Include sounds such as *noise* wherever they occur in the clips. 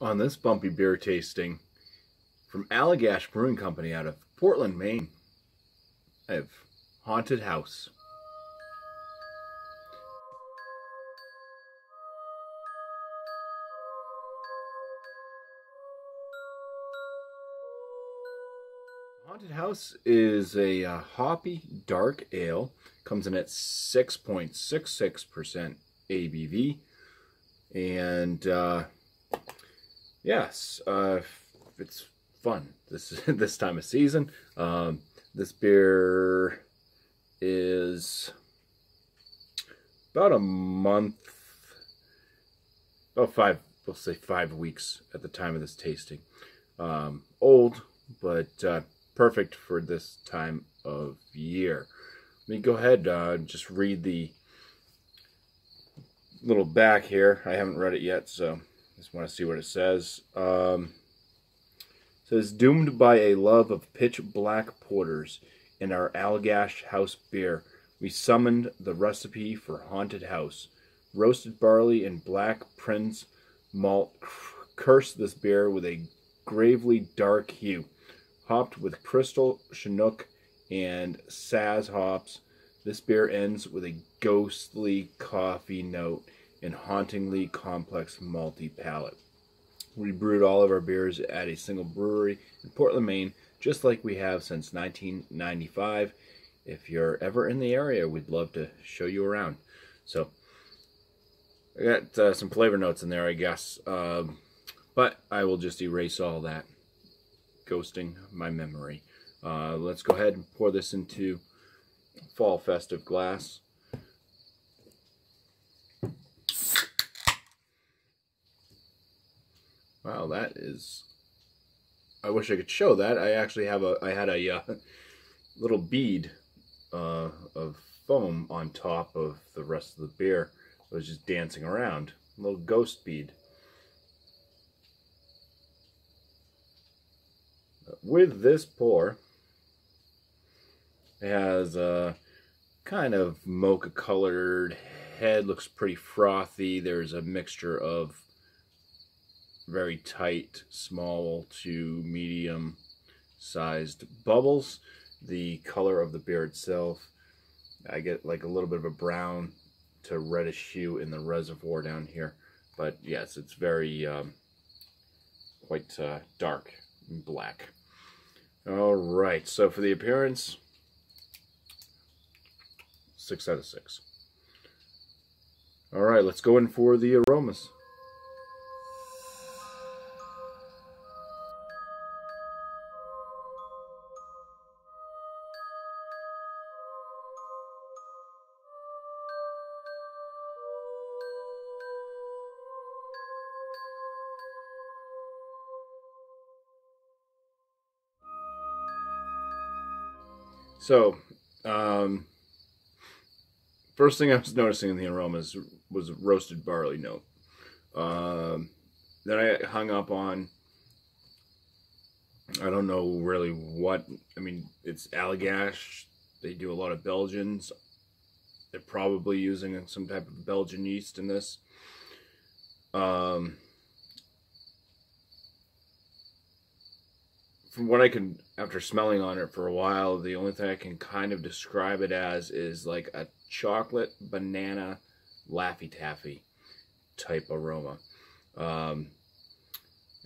on this bumpy beer tasting from Allagash Brewing Company out of Portland, Maine. I have Haunted House. Haunted House is a uh, hoppy dark ale. Comes in at 6.66% ABV. And uh, yes, uh, it's fun this *laughs* this time of season. Um, this beer is about a month, about five, we'll say five weeks at the time of this tasting. Um, old, but uh, perfect for this time of year. Let me go ahead uh, just read the little back here. I haven't read it yet, so just want to see what it says. Um, it says, Doomed by a love of pitch black porters in our Allagash house beer, we summoned the recipe for Haunted House. Roasted barley and black prince malt curse this beer with a gravely dark hue. Hopped with crystal, chinook, and Saaz hops, this beer ends with a ghostly coffee note and hauntingly complex malty palate. We brewed all of our beers at a single brewery in Portland, Maine, just like we have since 1995. If you're ever in the area, we'd love to show you around. So, I got uh, some flavor notes in there, I guess, um, but I will just erase all that, ghosting my memory. Uh, let's go ahead and pour this into fall festive glass. That is. I wish I could show that. I actually have a. I had a uh, *laughs* little bead uh, of foam on top of the rest of the beer. It was just dancing around. A little ghost bead. With this pour, it has a kind of mocha colored head. Looks pretty frothy. There's a mixture of very tight, small to medium sized bubbles. The color of the beer itself, I get like a little bit of a brown to reddish hue in the reservoir down here. But yes, it's very um, quite uh, dark black. All right, so for the appearance, six out of six. All right, let's go in for the aromas. So, um, first thing I was noticing in the aromas was a roasted barley note. Um, then I hung up on, I don't know really what, I mean, it's Allagash. They do a lot of Belgians. They're probably using some type of Belgian yeast in this. Um, from what I can, after smelling on it for a while, the only thing I can kind of describe it as is like a chocolate banana Laffy Taffy type aroma. Um,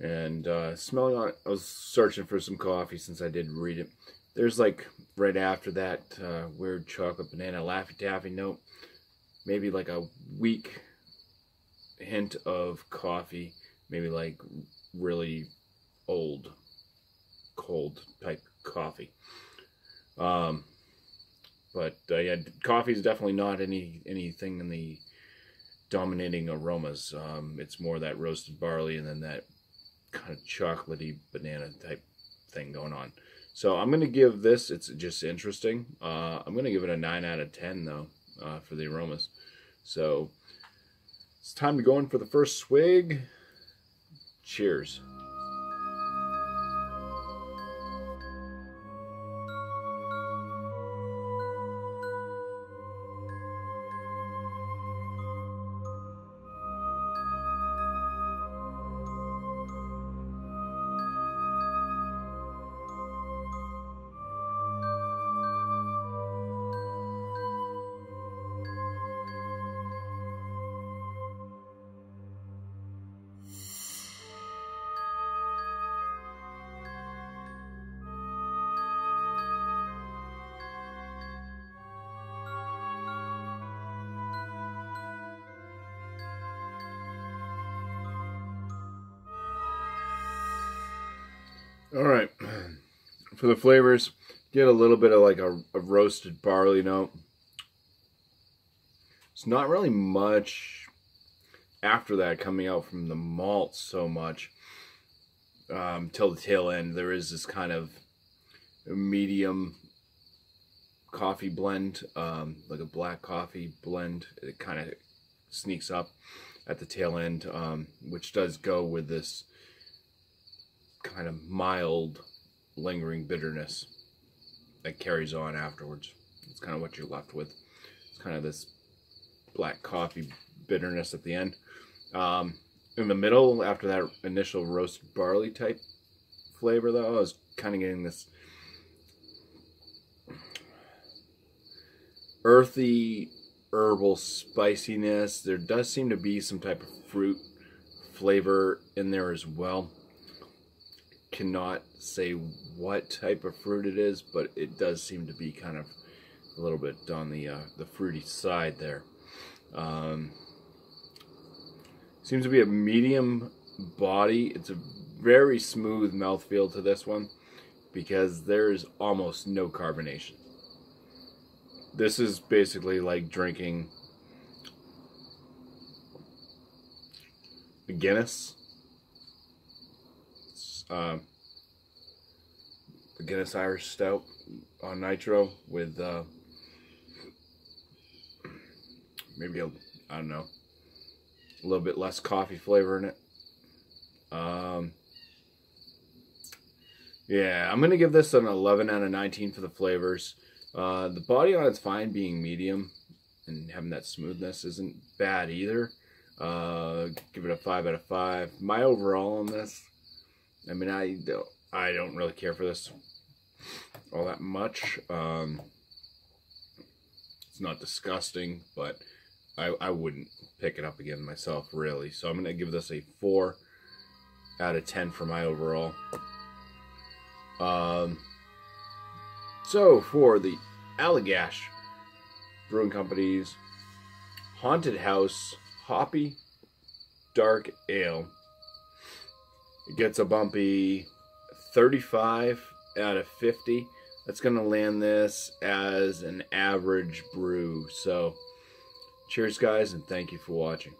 and uh, smelling on it, I was searching for some coffee since I did read it. There's like right after that uh, weird chocolate banana Laffy Taffy note, maybe like a weak hint of coffee, maybe like really old cold type coffee. Um, but uh, yeah, coffee is definitely not any anything in the dominating aromas. Um, it's more that roasted barley and then that kind of chocolatey banana type thing going on. So I'm going to give this, it's just interesting. Uh, I'm going to give it a 9 out of 10 though uh, for the aromas. So it's time to go in for the first swig. Cheers. All right. *clears throat* For the flavors, get a little bit of like a, a roasted barley note. It's not really much after that coming out from the malt so much um, till the tail end. There is this kind of medium coffee blend, um, like a black coffee blend. It kind of sneaks up at the tail end, um, which does go with this kind of mild, lingering bitterness that carries on afterwards. It's kind of what you're left with. It's kind of this black coffee bitterness at the end. Um, in the middle, after that initial roast barley type flavor, though, I was kind of getting this earthy herbal spiciness. There does seem to be some type of fruit flavor in there as well. Cannot say what type of fruit it is, but it does seem to be kind of a little bit on the uh, the fruity side there. Um, seems to be a medium body. It's a very smooth mouthfeel to this one because there's almost no carbonation. This is basically like drinking Guinness. The Guinness Irish Stout on nitro with uh, maybe a, I don't know, a little bit less coffee flavor in it. Um, yeah, I'm gonna give this an 11 out of 19 for the flavors. Uh, the body on it's fine being medium and having that smoothness isn't bad either. Uh, give it a five out of five. My overall on this, I mean, I don't, I don't really care for this all that much. Um, it's not disgusting, but I, I wouldn't pick it up again myself, really. So I'm going to give this a 4 out of 10 for my overall. Um, so for the Allagash Brewing Company's Haunted House Hoppy Dark Ale, it gets a bumpy 35 out of 50. That's going to land this as an average brew. So, cheers, guys, and thank you for watching.